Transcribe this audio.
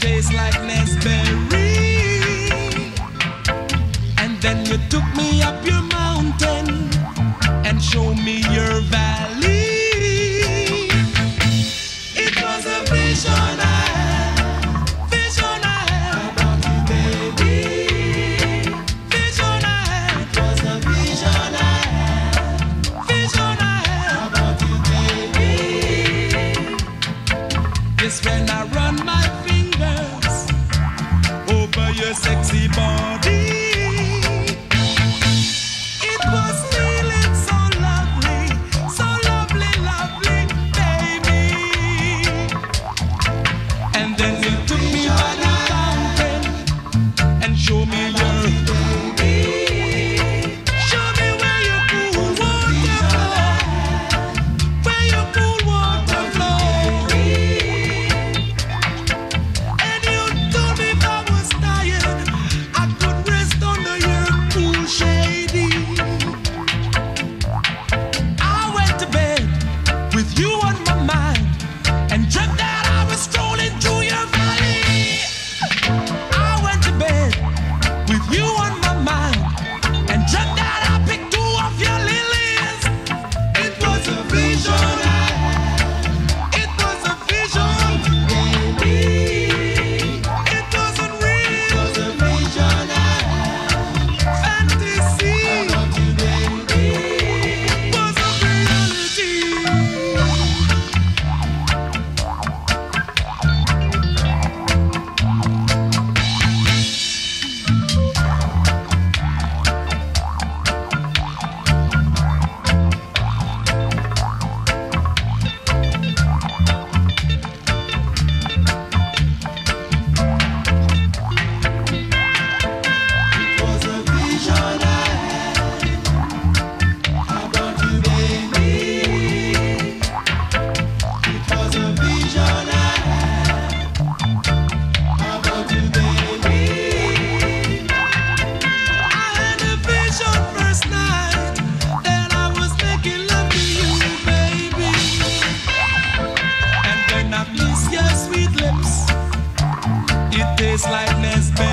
taste like Nesberry. And then you took me despair.